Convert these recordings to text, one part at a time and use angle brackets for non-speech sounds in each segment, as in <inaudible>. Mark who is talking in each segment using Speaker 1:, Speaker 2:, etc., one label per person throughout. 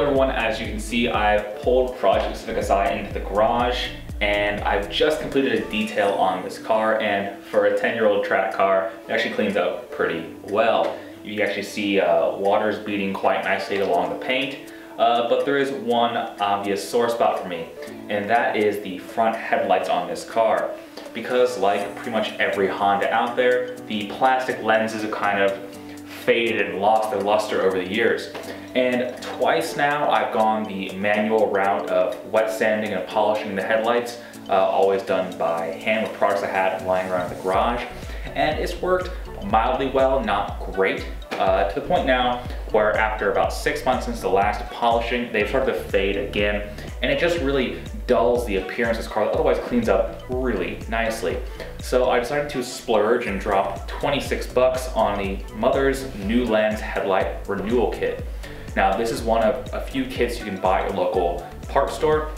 Speaker 1: everyone, as you can see, I've pulled Project Civic Si into the garage and I've just completed a detail on this car and for a 10 year old track car, it actually cleans up pretty well. You actually see uh, water's bleeding quite nicely along the paint, uh, but there is one obvious sore spot for me, and that is the front headlights on this car. Because like pretty much every Honda out there, the plastic lenses have kind of faded and lost their luster over the years. And twice now I've gone the manual route of wet sanding and polishing the headlights, uh, always done by hand with products I had lying around the garage. And it's worked mildly well, not great, uh, to the point now where after about six months since the last polishing, they've started to fade again, and it just really dulls the appearance of car otherwise cleans up really nicely. So I decided to splurge and drop 26 bucks on the Mothers NuLens Headlight Renewal Kit. Now this is one of a few kits you can buy at your local parts store,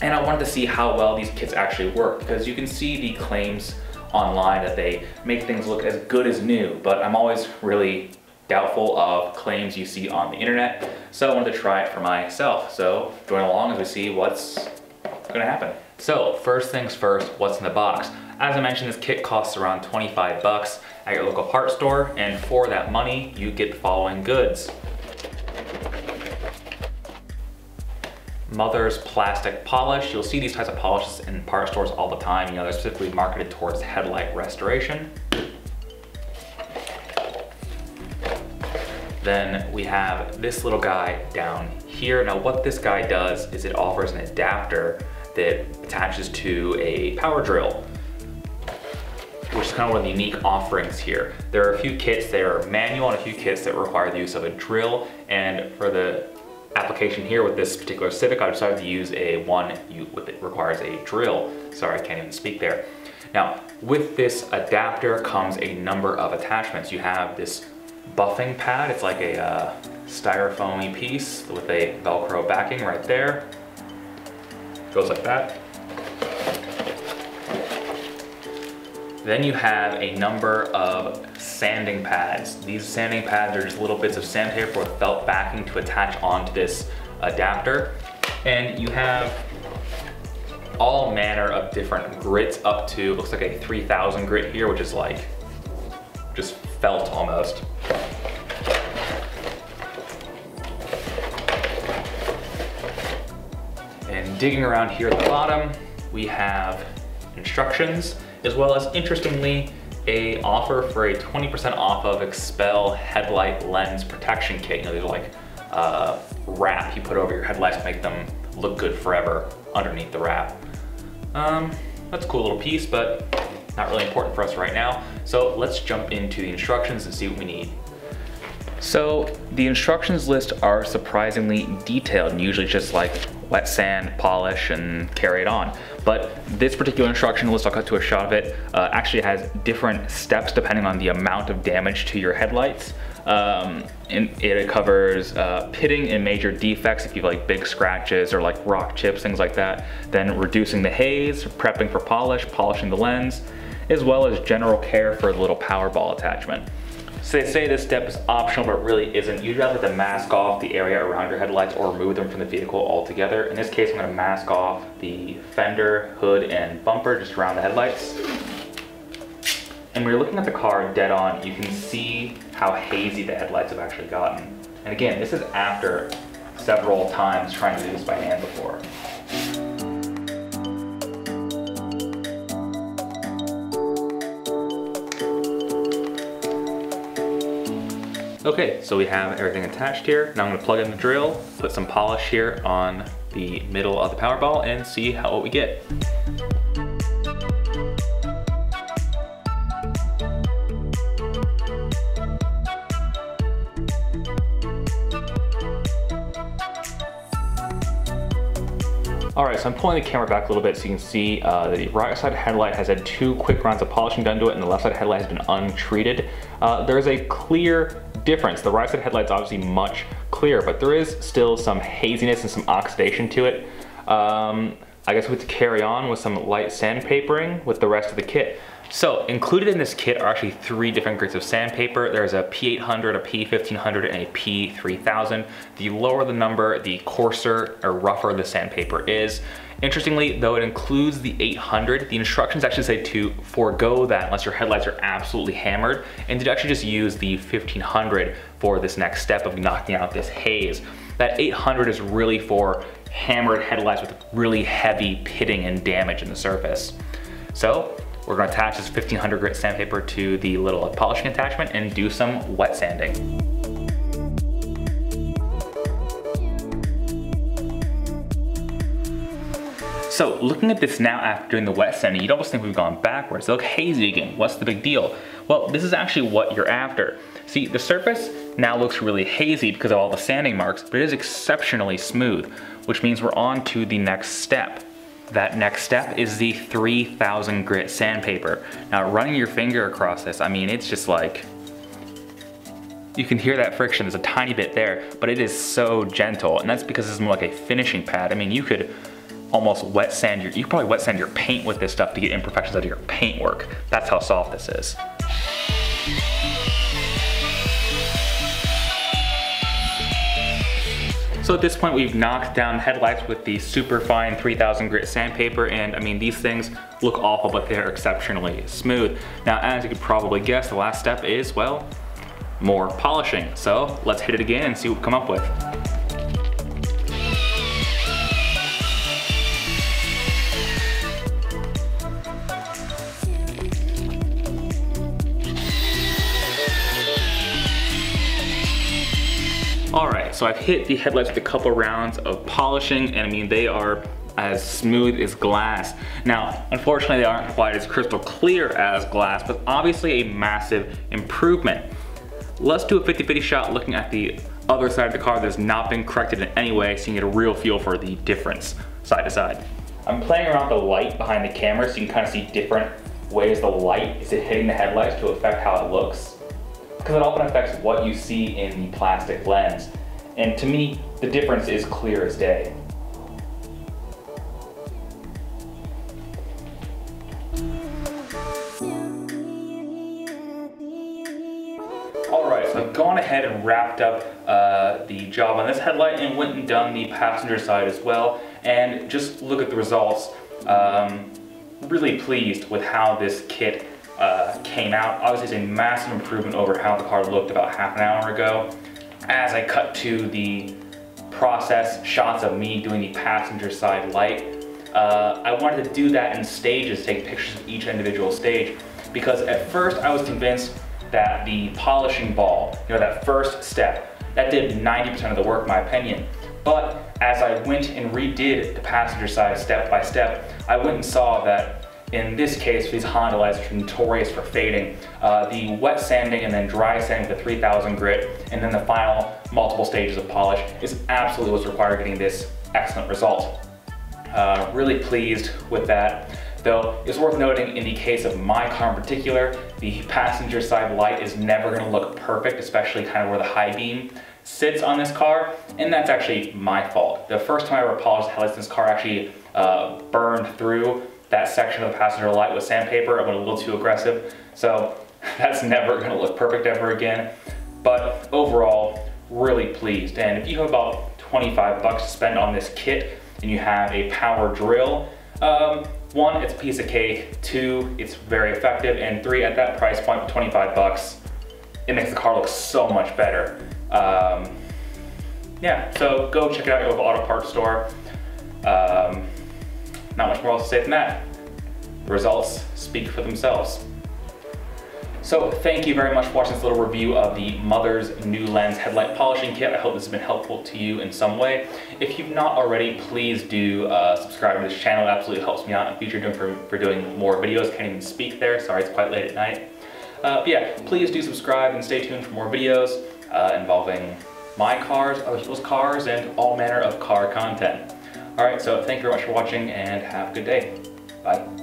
Speaker 1: and I wanted to see how well these kits actually work because you can see the claims online that they make things look as good as new, but I'm always really doubtful of claims you see on the internet. So I wanted to try it for myself. So join along as we see what's gonna happen. So first things first, what's in the box? As I mentioned, this kit costs around 25 bucks at your local parts store, and for that money, you get the following goods. Mother's plastic polish. You'll see these types of polishes in part stores all the time. You know, they're specifically marketed towards headlight restoration. Then we have this little guy down here. Now what this guy does is it offers an adapter that attaches to a power drill which is kind of one of the unique offerings here. There are a few kits that are manual and a few kits that require the use of a drill. And for the application here with this particular Civic, I decided to use a one that requires a drill. Sorry, I can't even speak there. Now, with this adapter comes a number of attachments. You have this buffing pad. It's like a uh, styrofoamy piece with a Velcro backing right there. Goes like that. Then you have a number of sanding pads. These sanding pads are just little bits of sandpaper with felt backing to attach onto this adapter. And you have all manner of different grits up to, looks like a 3000 grit here, which is like just felt almost. Digging around here at the bottom, we have instructions, as well as interestingly, a offer for a 20% off of XPEL headlight lens protection kit. You know, these are like uh, wrap you put over your headlights to make them look good forever underneath the wrap. Um, that's a cool little piece, but not really important for us right now. So let's jump into the instructions and see what we need. So the instructions list are surprisingly detailed and usually just like wet sand, polish, and carry it on. But this particular instruction list, I'll cut to a shot of it, uh, actually has different steps depending on the amount of damage to your headlights. Um, and it covers uh, pitting and major defects if you have like big scratches or like rock chips, things like that. Then reducing the haze, prepping for polish, polishing the lens, as well as general care for the little power ball attachment. So they say this step is optional, but really isn't. You just have to mask off the area around your headlights or remove them from the vehicle altogether. In this case, I'm gonna mask off the fender, hood, and bumper just around the headlights. And when you're looking at the car dead on, you can see how hazy the headlights have actually gotten. And again, this is after several times trying to do this by hand before. Okay, so we have everything attached here. Now I'm gonna plug in the drill, put some polish here on the middle of the Powerball and see how what we get. All right, so I'm pulling the camera back a little bit so you can see uh, the right side headlight has had two quick rounds of polishing done to it and the left side headlight has been untreated. Uh, there's a clear difference. The right side headlight's obviously much clearer, but there is still some haziness and some oxidation to it. Um, I guess we have to carry on with some light sandpapering with the rest of the kit. So included in this kit are actually three different grades of sandpaper. There's a P800, a P1500, and a P3000. The lower the number, the coarser or rougher the sandpaper is. Interestingly, though it includes the 800, the instructions actually say to forego that unless your headlights are absolutely hammered and to actually just use the 1500 for this next step of knocking out this haze. That 800 is really for hammered headlights with really heavy pitting and damage in the surface. So we're gonna attach this 1500 grit sandpaper to the little polishing attachment and do some wet sanding. So looking at this now after doing the wet sanding, you'd almost think we've gone backwards. They look hazy again. What's the big deal? Well, this is actually what you're after. See, the surface now looks really hazy because of all the sanding marks, but it is exceptionally smooth, which means we're on to the next step. That next step is the 3000 grit sandpaper. Now running your finger across this, I mean, it's just like, you can hear that friction, there's a tiny bit there, but it is so gentle, and that's because it's more like a finishing pad. I mean, you could almost wet sand your, you probably wet sand your paint with this stuff to get imperfections out of your paint work. That's how soft this is. So at this point we've knocked down headlights with the super fine 3000 grit sandpaper and I mean these things look awful but they're exceptionally smooth. Now as you could probably guess the last step is well more polishing. So let's hit it again and see what we come up with. So I've hit the headlights with a couple rounds of polishing and I mean, they are as smooth as glass. Now, unfortunately, they aren't quite as crystal clear as glass, but obviously a massive improvement. Let's do a 50-50 shot looking at the other side of the car that has not been corrected in any way so you can get a real feel for the difference side to side. I'm playing around with the light behind the camera so you can kind of see different ways the light is hitting the headlights to affect how it looks because it often affects what you see in the plastic lens. And to me, the difference is clear as day. So I've gone ahead and wrapped up uh, the job on this headlight and went and done the passenger side as well. And just look at the results. Um, really pleased with how this kit uh, came out. Obviously it's a massive improvement over how the car looked about half an hour ago. As I cut to the process shots of me doing the passenger side light, uh, I wanted to do that in stages, take pictures of each individual stage, because at first I was convinced that the polishing ball, you know, that first step, that did 90% of the work, in my opinion. But as I went and redid the passenger side step by step, I went and saw that in this case, these Honda lights are notorious for fading. Uh, the wet sanding and then dry sanding the 3000 grit and then the final multiple stages of polish is absolutely what's required getting this excellent result. Uh, really pleased with that. Though it's worth noting in the case of my car in particular, the passenger side light is never gonna look perfect, especially kind of where the high beam sits on this car, and that's actually my fault. The first time I ever polished the headlights in this car actually uh, burned through that section of the passenger light with sandpaper. I went a little too aggressive. So <laughs> that's never gonna look perfect ever again. But overall, really pleased. And if you have about 25 bucks to spend on this kit and you have a power drill, um, one, it's a piece of cake. Two, it's very effective. And three, at that price point, 25 bucks, it makes the car look so much better. Um, yeah, so go check it out your auto parts store. Um, not much more else to say than that. The results speak for themselves. So thank you very much for watching this little review of the Mothers NuLens Headlight Polishing Kit. I hope this has been helpful to you in some way. If you've not already, please do uh, subscribe to this channel. It absolutely helps me out in future doing for, for doing more videos. Can't even speak there. Sorry, it's quite late at night. Uh, but yeah, please do subscribe and stay tuned for more videos uh, involving my cars, other people's cars, and all manner of car content. Alright, so thank you very much for watching and have a good day. Bye.